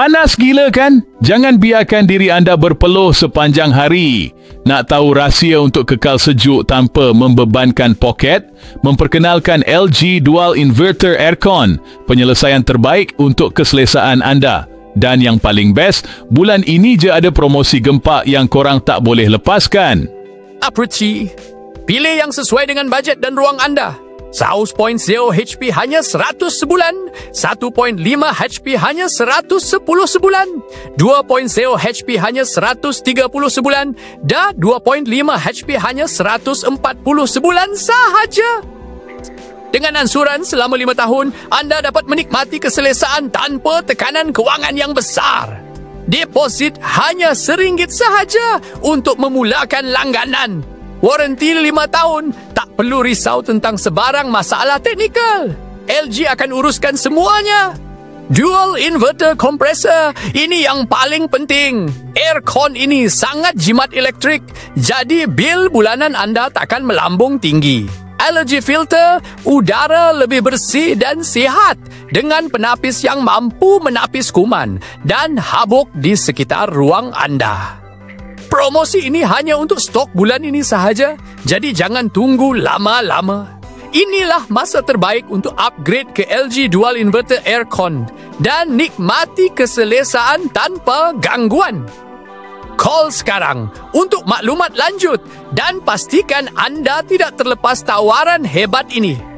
Panas gila kan? Jangan biarkan diri anda berpeluh sepanjang hari. Nak tahu rahsia untuk kekal sejuk tanpa membebankan poket? Memperkenalkan LG Dual Inverter Aircon, penyelesaian terbaik untuk keselesaan anda. Dan yang paling best, bulan ini je ada promosi gempak yang korang tak boleh lepaskan. Aperci. Pilih yang sesuai dengan bajet dan ruang anda. 100.0 HP hanya 100 sebulan, 1.5 HP hanya 110 sebulan, 2.0 HP hanya 130 sebulan dan 2.5 HP hanya 140 sebulan sahaja. Dengan ansuran selama 5 tahun, anda dapat menikmati keselesaan tanpa tekanan kewangan yang besar. Deposit hanya RM1 sahaja untuk memulakan langganan. Waranti 5 tahun, tak perlu risau tentang sebarang masalah teknikal. LG akan uruskan semuanya. Dual inverter compressor, ini yang paling penting. Aircon ini sangat jimat elektrik, jadi bil bulanan anda takkan melambung tinggi. Allergy filter, udara lebih bersih dan sihat dengan penapis yang mampu menapis kuman dan habuk di sekitar ruang anda. Promosi ini hanya untuk stok bulan ini sahaja, jadi jangan tunggu lama-lama. Inilah masa terbaik untuk upgrade ke LG Dual Inverter Aircon dan nikmati keselesaan tanpa gangguan. Call sekarang untuk maklumat lanjut dan pastikan anda tidak terlepas tawaran hebat ini.